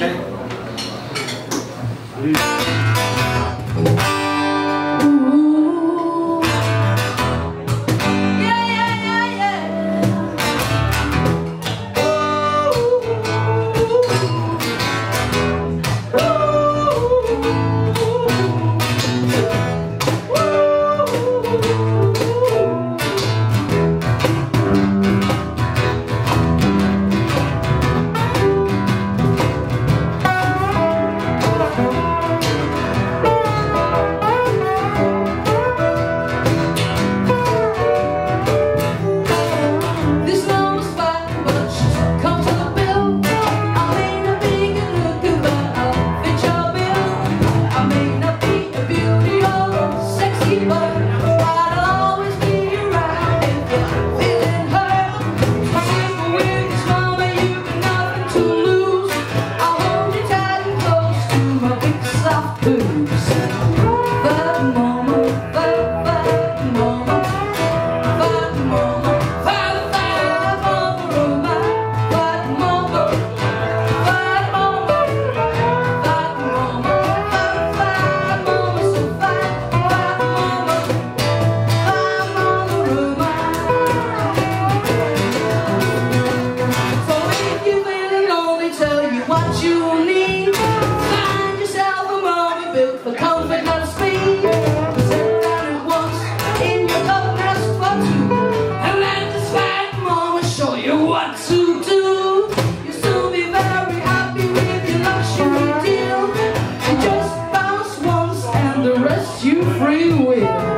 Okay. you what to do. you still be very happy with your luxury deal. and just bounce once and the rest you free will.